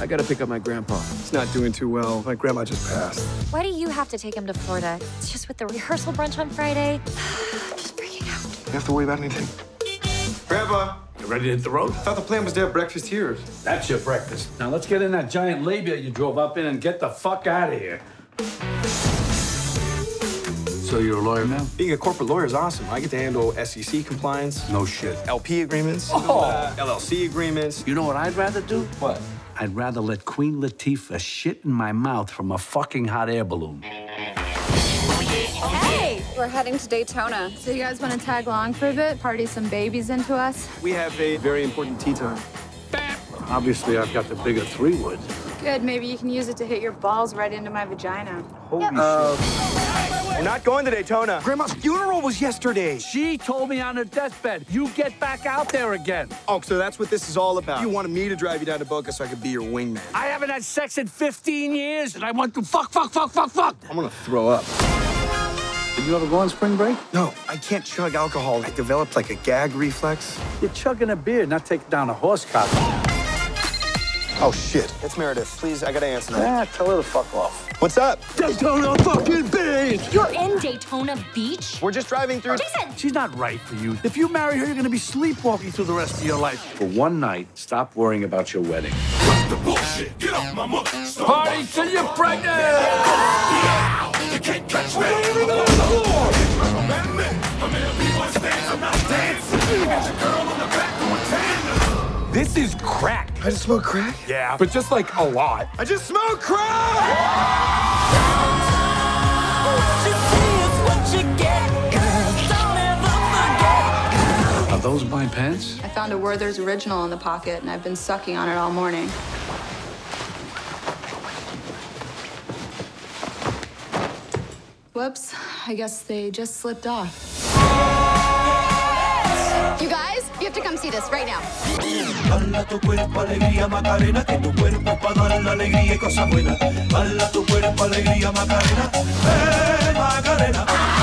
I gotta pick up my grandpa. He's not doing too well. My grandma just passed. Why do you have to take him to Florida? It's just with the rehearsal brunch on Friday. just freaking out. You have to worry about anything. Grandpa, You ready to hit the road? I thought the plan was to have breakfast here. That's your breakfast. Now let's get in that giant labia you drove up in and get the fuck out of here. So you're a lawyer now? Being a corporate lawyer is awesome. I get to handle SEC compliance, No shit. LP agreements, Oh. uh, LLC agreements. You know what I'd rather do? What? I'd rather let Queen Latifah shit in my mouth from a fucking hot air balloon. Hey! We're heading to Daytona. So you guys want to tag along for a bit, party some babies into us? We have a very important tea time. Obviously, I've got the bigger three wood. Good, maybe you can use it to hit your balls right into my vagina. Holy shit. We're not going to Daytona. Grandma's funeral was yesterday. She told me on her deathbed, you get back out there again. Oh, so that's what this is all about. You wanted me to drive you down to Boca so I could be your wingman. I haven't had sex in 15 years, and I want to fuck, fuck, fuck, fuck, fuck. I'm gonna throw up. Did you ever go on spring break? No, I can't chug alcohol. I developed like a gag reflex. You're chugging a beer, not taking down a horse cock. Oh shit. It's Meredith. Please, I gotta answer that. Ah, tell her to fuck off. What's up? Daytona fucking Beach! You're in Daytona Beach? We're just driving through. Jason! She's not right for you. If you marry her, you're gonna be sleepwalking through the rest of your life. For one night, stop worrying about your wedding. Run the bullshit. Get off my mother. Party till you're pregnant! yeah you can't catch me leaving the bar This is crack. I just smoke crack? Yeah, but just like a lot. I just smoke crack! Are those my pants? I found a Werther's original in the pocket, and I've been sucking on it all morning. Whoops, I guess they just slipped off. See this right now. Bala tu cuerpo, alegría, Macarena, que tu cuerpo para dar la alegría y cosas buenas. Bala tu cuerpo, alegría, Macarena, eh, Macarena.